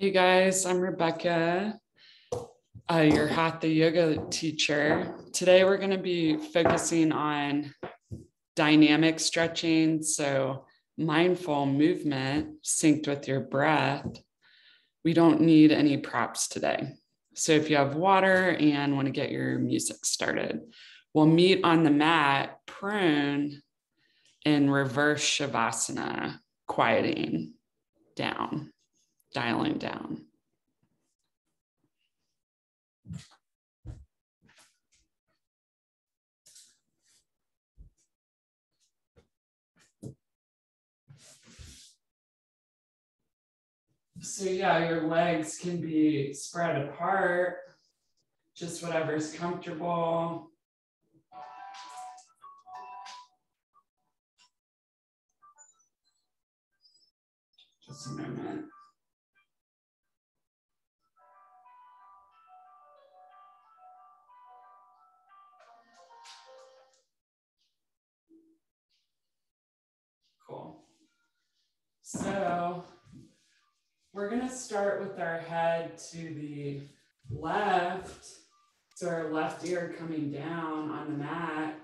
Hey guys, I'm Rebekah, uh, your Hatha Yoga teacher. Today we're going to be focusing on dynamic stretching, so mindful movement synced with your breath. We don't need any props today. So if you have water and want to get your music started, we'll meet on the mat prone in reverse shavasana, quieting down dialing down. So, yeah, your legs can be spread apart, just whatever's comfortable. Just a moment. Start with our head to the left. So our left ear coming down on the mat.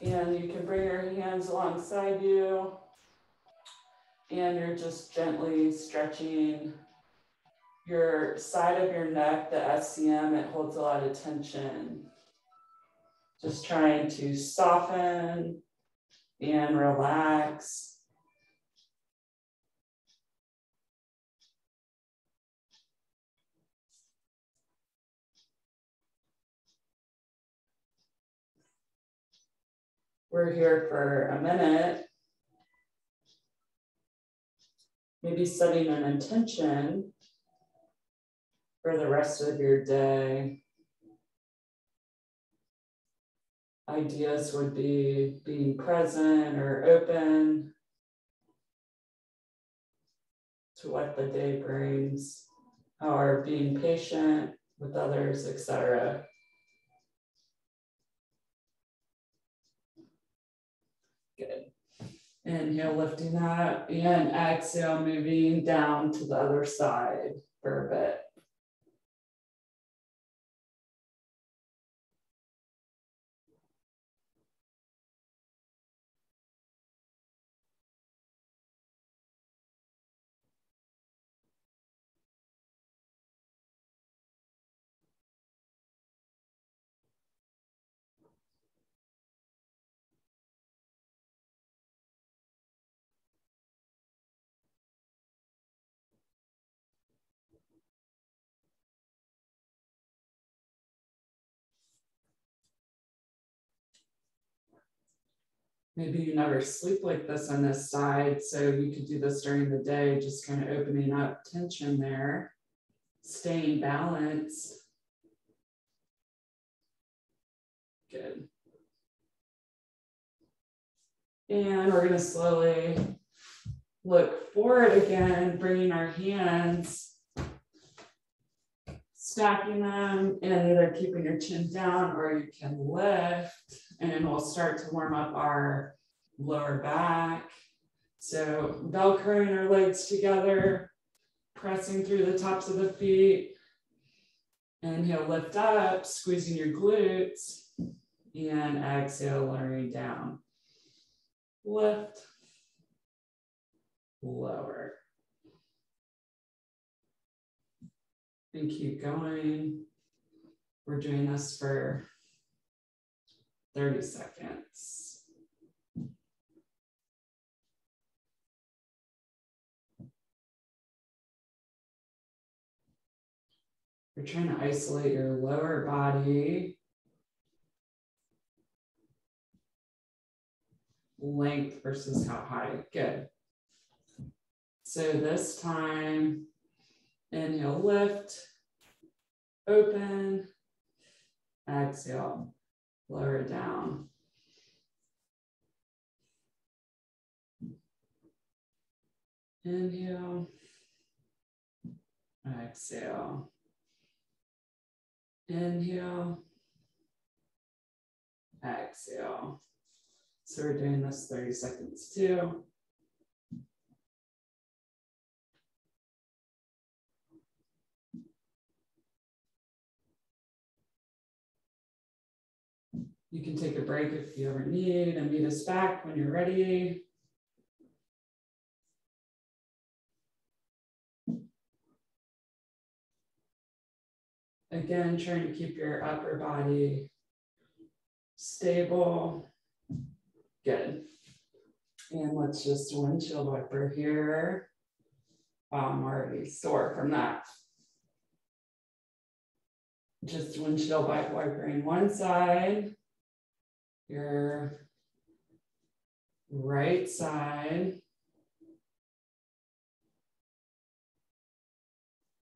And you can bring your hands alongside you. And you're just gently stretching your side of your neck, the SCM, it holds a lot of tension. Just trying to soften and relax. We're here for a minute. Maybe setting an intention for the rest of your day. Ideas would be being present or open to what the day brings, or being patient with others, etc. Good. Inhale, lifting that, and exhale, moving down to the other side for a bit. Maybe you never sleep like this on this side. So you could do this during the day, just kind of opening up tension there, staying balanced. Good. And we're gonna slowly look forward again, bringing our hands, stacking them and either keeping your chin down or you can lift and we'll start to warm up our lower back. So Velcroing our legs together, pressing through the tops of the feet. Inhale, lift up, squeezing your glutes. And exhale, lowering down. Lift, lower. And keep going. We're doing this for 30 seconds. You're trying to isolate your lower body. Length versus how high. Good. So this time, inhale, lift, open, exhale lower it down. Inhale, exhale. Inhale, exhale. So we're doing this 30 seconds too. You can take a break if you ever need and meet us back when you're ready. Again, trying to keep your upper body stable. Good. And let's just windshield wiper here. I'm already sore from that. Just windshield wipering one side, your right side,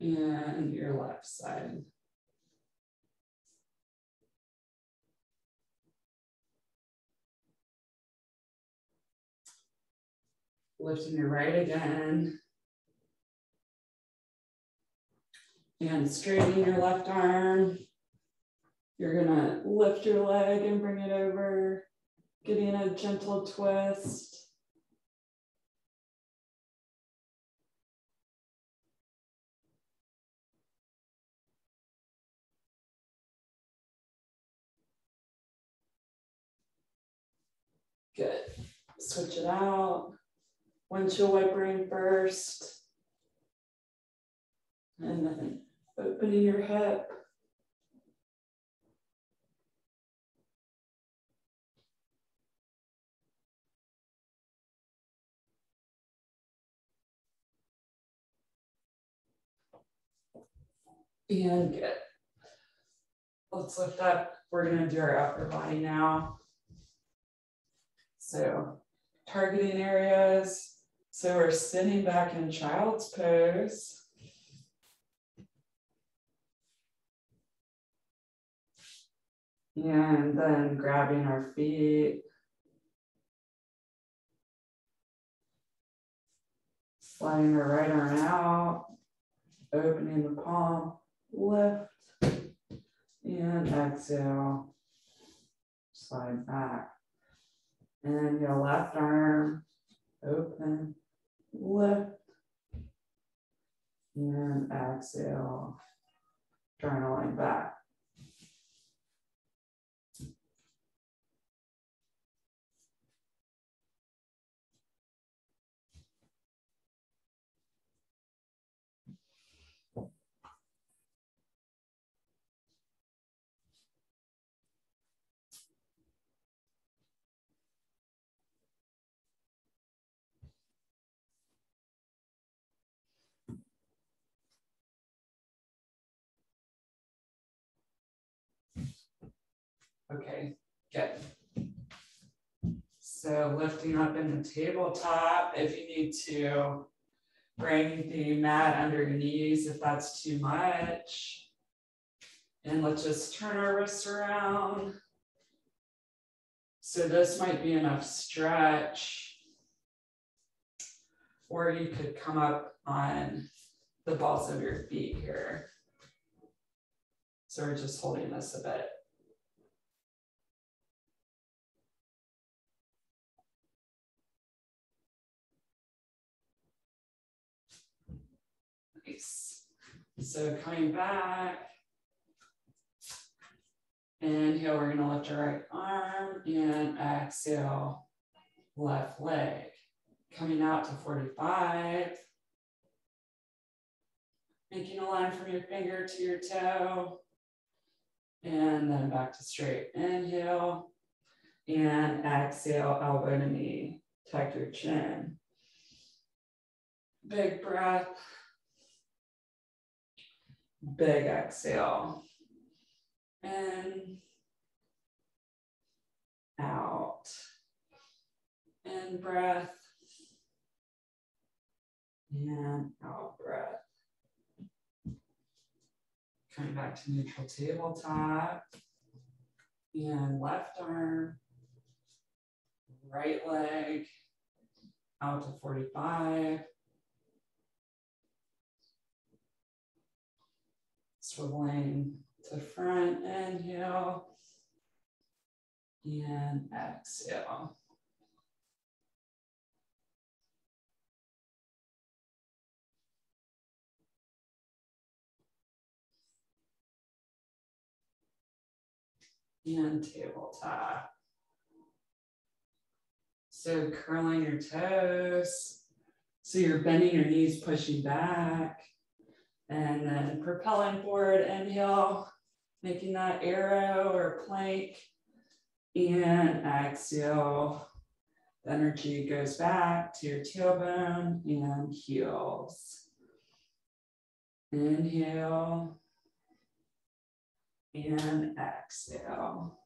and your left side. lifting your right again. And straightening your left arm. You're gonna lift your leg and bring it over, getting a gentle twist. Good. Switch it out windshield wipering first. And then opening your hip. And good. Let's lift up. We're gonna do our upper body now. So targeting areas, so we're sitting back in child's pose. And then grabbing our feet. Sliding our right arm out, opening the palm, lift, and exhale, slide back. And your left arm, open, lift, and exhale, journaling back. Okay, good. So lifting up in the tabletop, if you need to bring the mat under your knees if that's too much. And let's just turn our wrists around. So this might be enough stretch. Or you could come up on the balls of your feet here. So we're just holding this a bit. So coming back. Inhale, we're gonna lift our right arm and exhale, left leg. Coming out to 45. Making a line from your finger to your toe. And then back to straight. Inhale and exhale, elbow to knee. Tuck your chin. Big breath. Big exhale. In. Out. In breath. And out breath. Coming back to neutral tabletop. And left arm. Right leg. Out to 45. swiveling to front, inhale, and exhale. And tabletop. So curling your toes. So you're bending your knees, pushing back and then propelling forward, inhale, making that arrow or plank, and exhale. The energy goes back to your tailbone and heels. Inhale and exhale.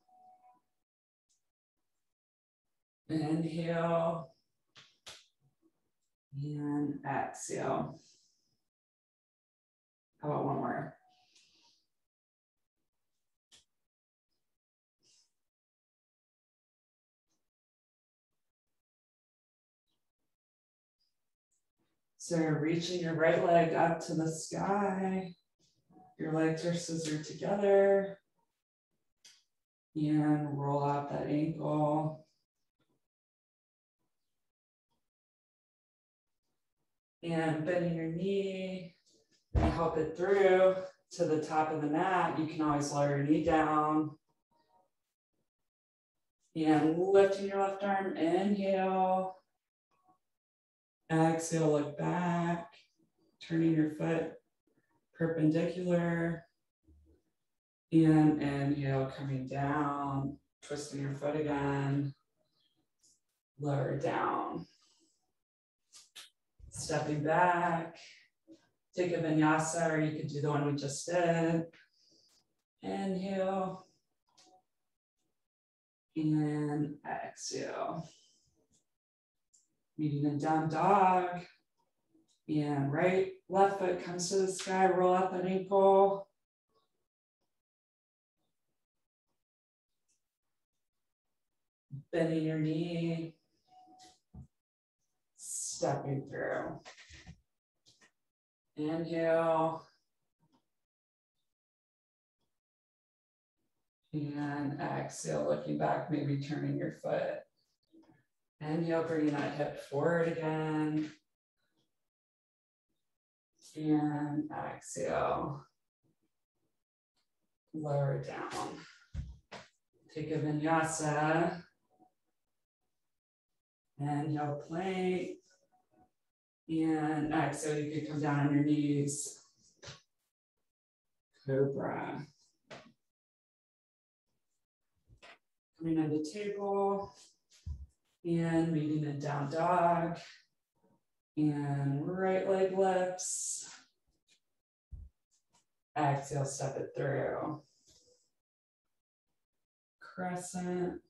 Inhale and exhale. How about one more? So you're reaching your right leg up to the sky. Your legs are scissored together. And roll out that ankle. And bending your knee, and help it through to the top of the mat. You can always lower your knee down. And lifting your left arm, inhale. Exhale, look back, turning your foot perpendicular. And inhale, coming down, twisting your foot again. Lower down. Stepping back. Take a vinyasa, or you could do the one we just did. Inhale. And exhale meeting in down dog. And right, left foot comes to the sky, roll up that ankle. Bending your knee, stepping through. Inhale. And exhale, looking back, maybe turning your foot. Inhale, bringing that hip forward again. And exhale. Lower down. Take a vinyasa. Inhale, plank. And exhale, you could come down on your knees. Cobra. Coming on the table and meeting in down dog and right leg lifts. Exhale, step it through. Crescent.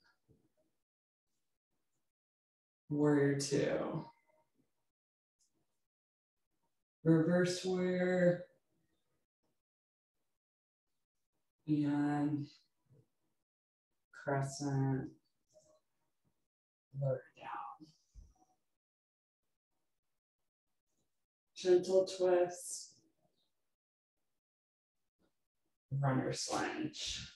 Warrior two. Reverse warrior. And crescent lower down. Gentle twist. Runner's lunge.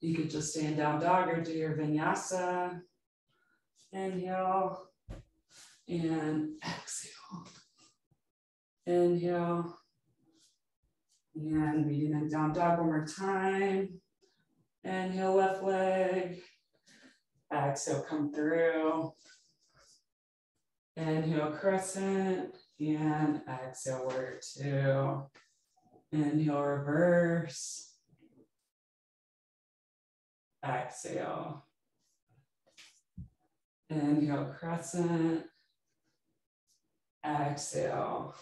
You could just stand down dog or do your vinyasa. Inhale and exhale. Inhale and meeting in down dog one more time. Inhale, left leg. Exhale, come through. Inhale, crescent. And exhale, warrior two. Inhale, reverse. Exhale. Inhale, crescent. Exhale.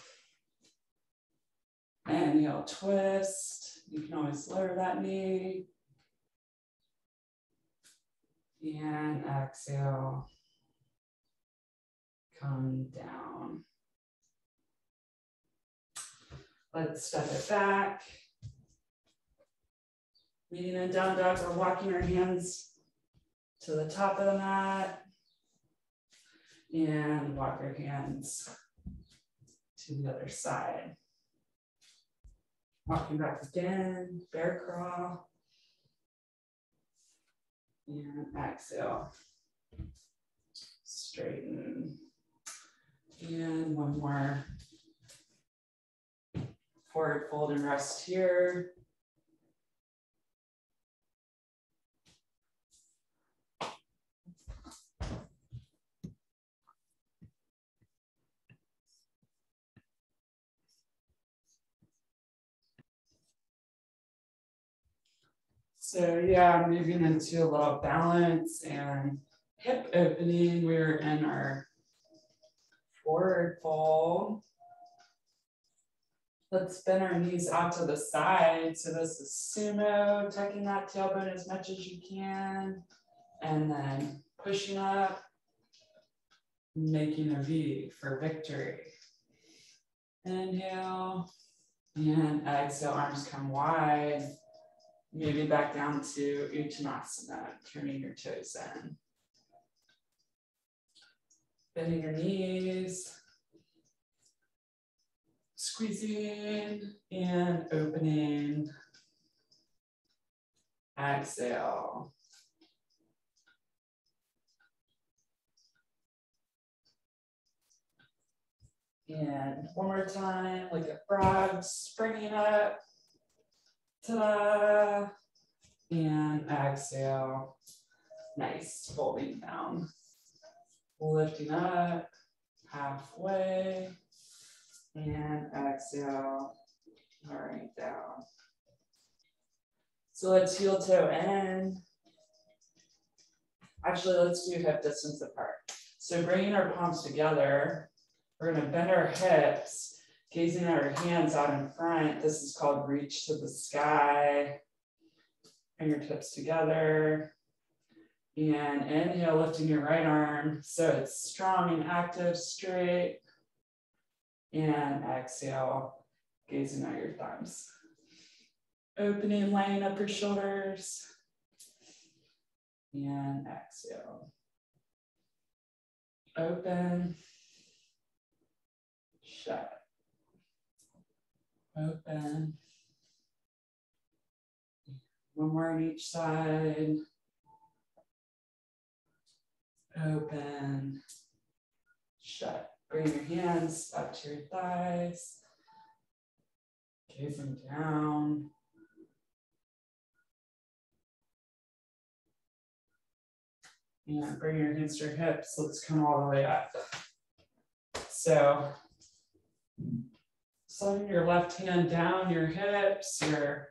Inhale, twist. You can always lower that knee and exhale, come down. Let's step it back. Meeting in down dog, we're walking our hands to the top of the mat and walk our hands to the other side. Walking back again, bear crawl and exhale. Straighten. And one more. Forward fold and rest here. So yeah, moving into a little balance and hip opening. We're in our forward fold. Let's bend our knees out to the side. So this is sumo, tucking that tailbone as much as you can. And then pushing up, making a V for victory. Inhale and exhale, arms come wide. Maybe back down to Uttanasana, turning your toes in. Bending your knees, squeezing and opening. Exhale. And one more time, like a frog springing up. Ta-da. And exhale. Nice, folding down. Lifting up, halfway. And exhale, lowering down. So let's heel toe in. Actually, let's do hip distance apart. So bringing our palms together, we're gonna bend our hips, gazing at our hands out in front. This is called reach to the sky. Fingertips together. And inhale, lifting your right arm. So it's strong and active, straight. And exhale, gazing at your thumbs. Opening, laying up your shoulders. And exhale. Open shut, open. One more on each side. Open, shut. Bring your hands up to your thighs. Gazing down. And bring your hands to your hips. Let's come all the way up. So Sliding your left hand down your hips, your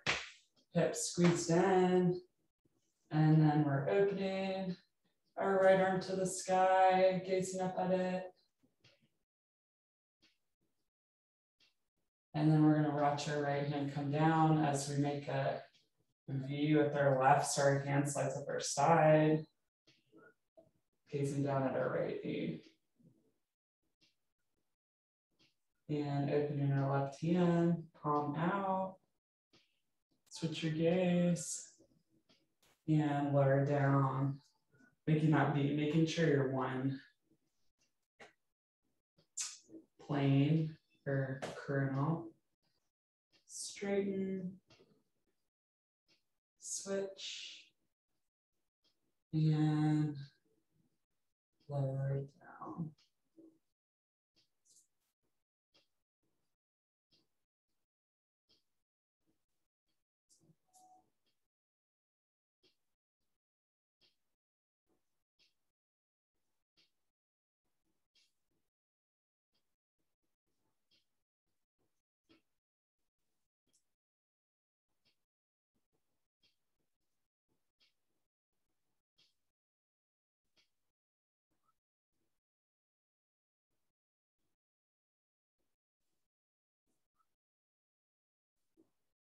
hips squeezed in. And then we're opening our right arm to the sky, gazing up at it. And then we're gonna watch our right hand come down as we make a V with our left, so our hand slides up our side, gazing down at our right knee. And opening our left hand, palm out. Switch your gaze and lower down. Making that be, making sure you're one plane or kernel. Straighten, switch, and lower down.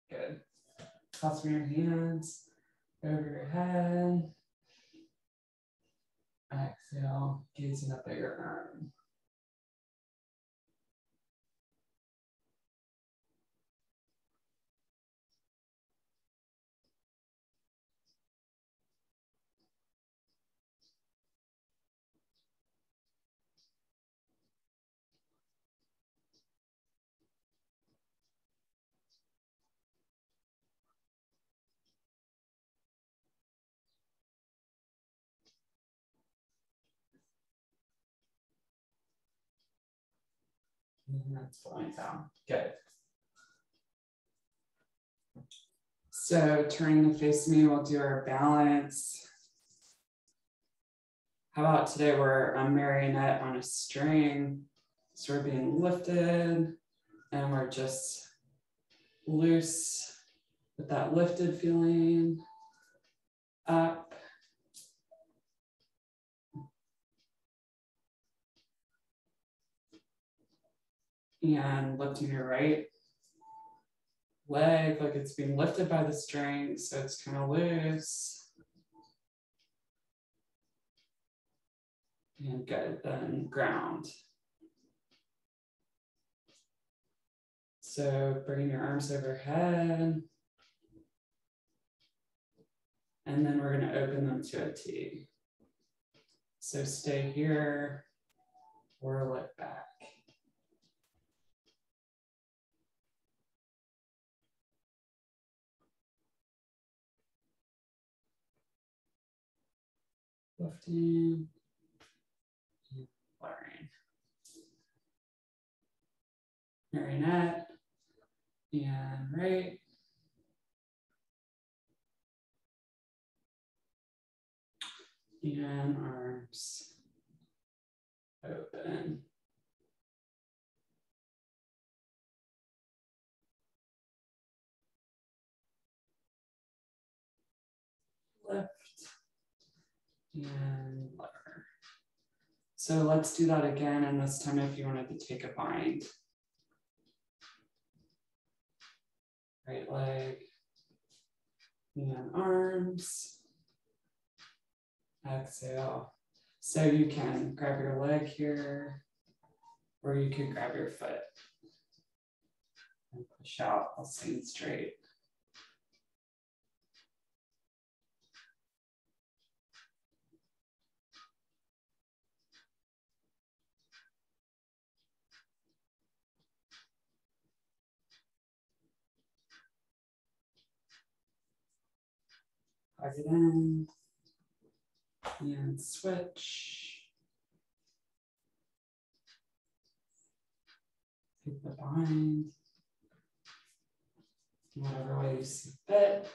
Good. Tossing your hands over your head. Exhale, gazing up at your arm. That's flowing down. Good. So turning to face me, we'll do our balance. How about today we're a marionette on a string. So we're being lifted and we're just loose with that lifted feeling. And lifting your right leg like it's being lifted by the string, so it's kind of loose. And good, then ground. So bring your arms overhead. And then we're gonna open them to a T. So stay here or look back. Lifting, lowering. Marionette and right. And arms open. And lower. So let's do that again. And this time, if you wanted to take a bind. Right leg and arms. Exhale. So you can grab your leg here, or you can grab your foot and push out, I'll stand straight. Plug it in and switch. Take the bind, whatever way you see fit.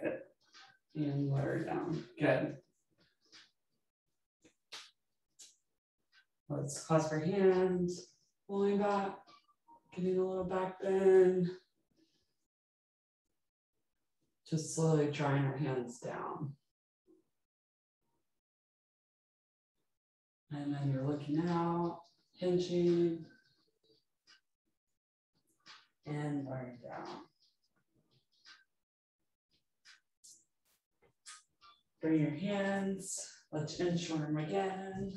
Good. And lower down. Good. Let's clasp our hands, pulling back, getting a little back bend. Just slowly drawing our hands down. And then you're looking out, hinging, and lowering down. Bring your hands, let's inchworm again.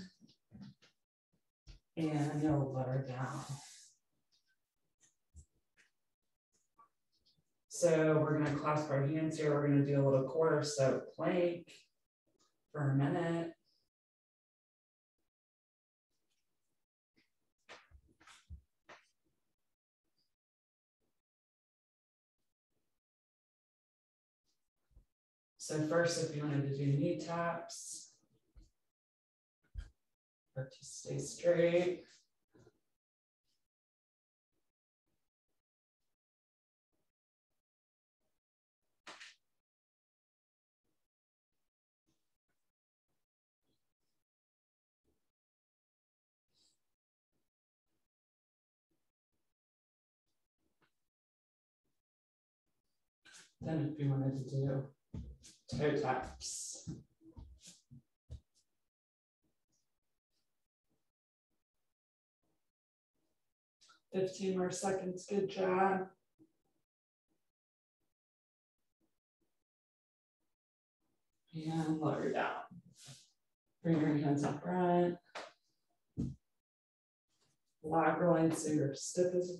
And you'll lower down. So we're gonna clasp our hands here. We're gonna do a little quarter step plank for a minute. So first, if you wanted to do knee taps, or to stay straight. Then if you wanted to do toe taps. Fifteen more seconds, good job. And lower down. Bring your hands up front. Log rolling so you're stiff as.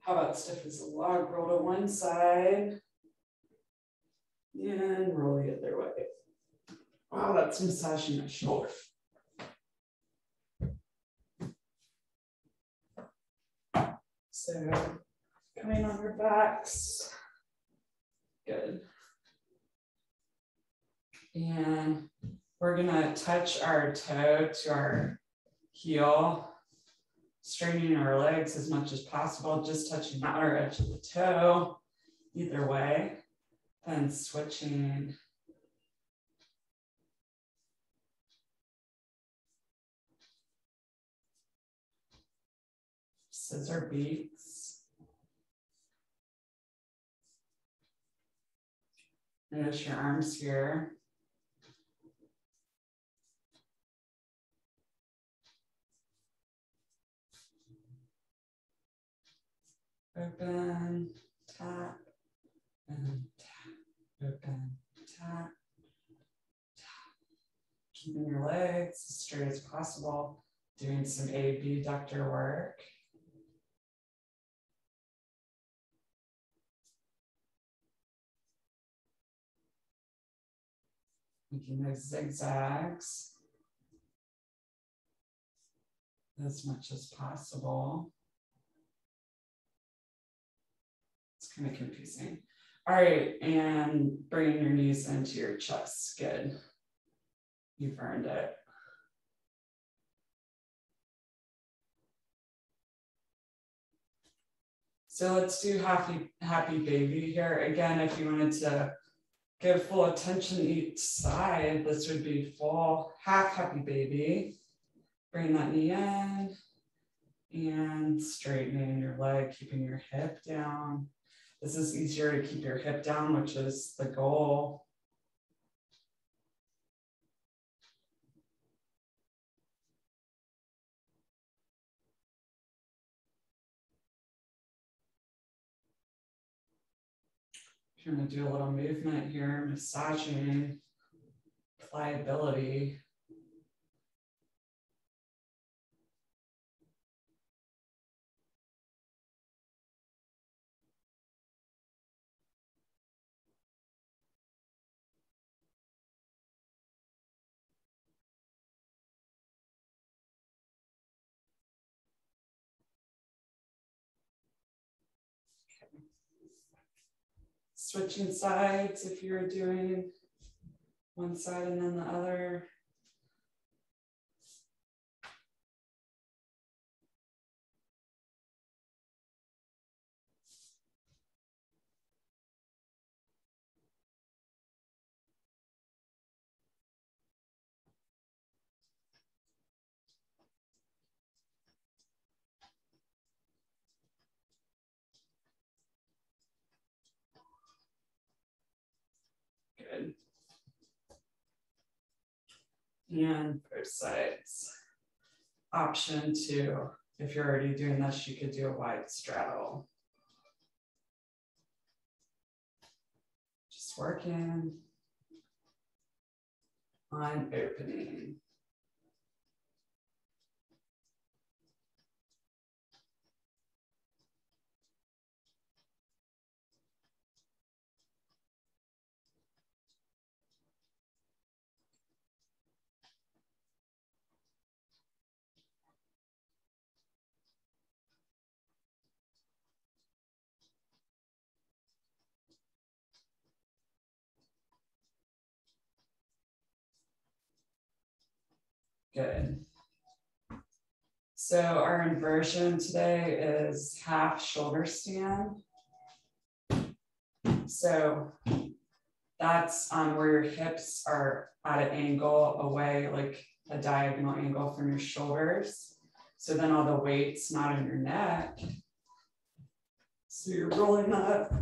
How about stiff as a log? Roll to one side and roll the other way. Wow, that's massaging my shoulder. So coming on our backs. Good. And we're gonna touch our toe to our heel, straightening our legs as much as possible, just touching the outer edge of the toe, either way and switching scissor beats. Notice your arms here. Open. Keeping your legs as straight as possible, doing some abductor work. Making those zigzags as much as possible. It's kind of confusing. All right, and bringing your knees into your chest. Good. You've earned it. So let's do happy, happy baby here. Again, if you wanted to give full attention each side, this would be full half happy baby. Bring that knee in and straightening your leg, keeping your hip down. This is easier to keep your hip down, which is the goal. Going to do a little movement here, massaging pliability. Switching sides if you're doing one side and then the other. Good. And both sides. Option two, if you're already doing this, you could do a wide straddle. Just working on opening. Good. So our inversion today is half shoulder stand. So that's um, where your hips are at an angle away, like a diagonal angle from your shoulders. So then all the weight's not in your neck. So you're rolling up.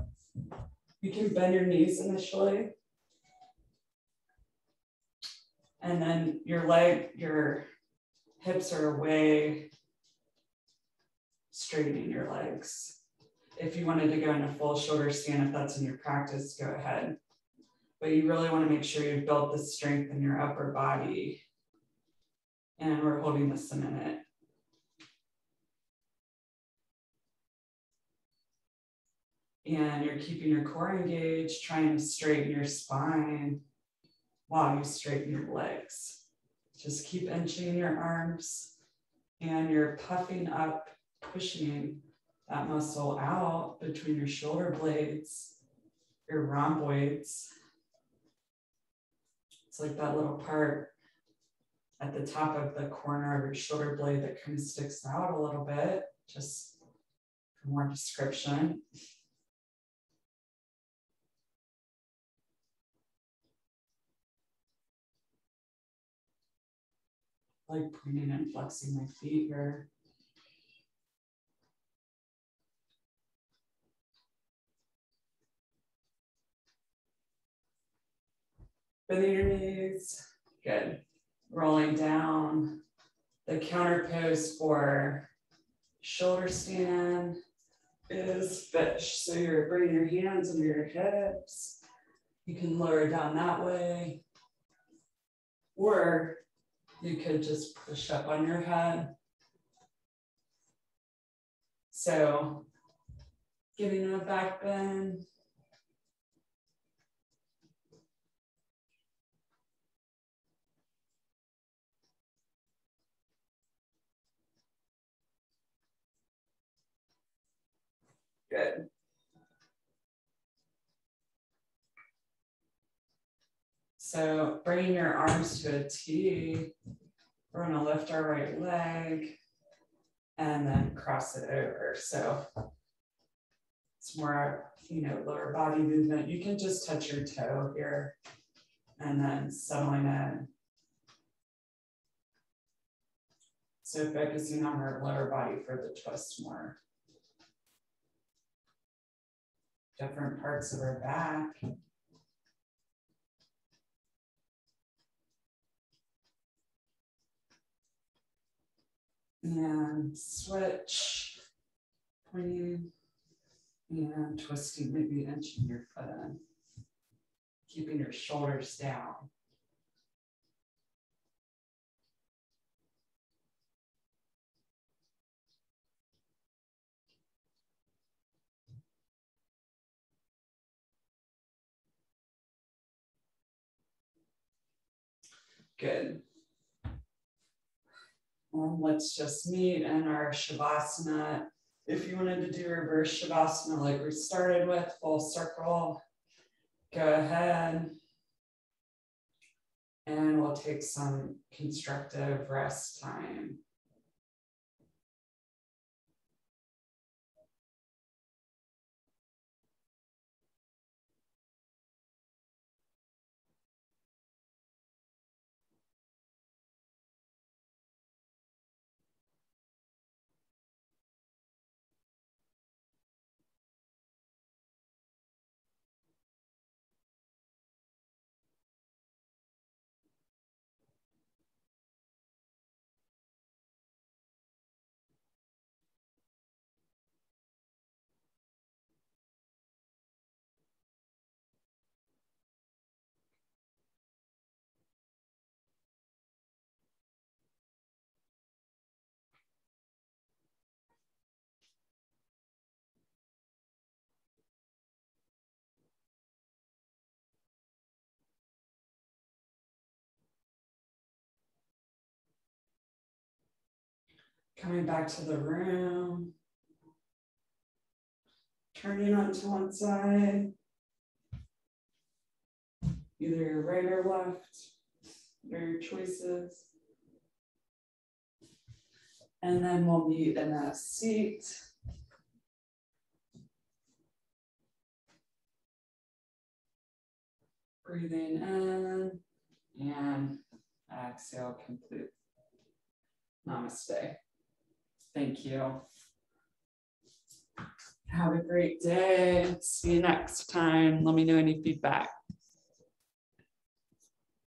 You can bend your knees initially. And then your leg, your hips are away, straightening your legs. If you wanted to go into full shoulder stand, if that's in your practice, go ahead. But you really want to make sure you've built the strength in your upper body. And we're holding this a minute. And you're keeping your core engaged, trying to straighten your spine while you straighten your legs. Just keep inching your arms and you're puffing up, pushing that muscle out between your shoulder blades, your rhomboids. It's like that little part at the top of the corner of your shoulder blade that kind of sticks out a little bit, just for more description. like pointing and flexing my feet here. Bending your knees, good. Rolling down the counter pose for shoulder stand is fish. So you're bringing your hands under your hips. You can lower down that way. Or you could just push up on your head. So getting a back bend. Good. So bringing your arms to a T, we're gonna lift our right leg and then cross it over. So it's more, you know, lower body movement. You can just touch your toe here and then settling in. So focusing on our lower body for the twist more. Different parts of our back. And switch, pointing and twisting, maybe inching your foot in, keeping your shoulders down. Good. Um, let's just meet in our Shavasana. If you wanted to do reverse Shavasana like we started with, full circle, go ahead. And we'll take some constructive rest time. Coming back to the room. Turning onto one side. Either your right or left, your choices. And then we'll meet in a seat. Breathing in and exhale, complete. Namaste. Thank you. Have a great day. See you next time. Let me know any feedback.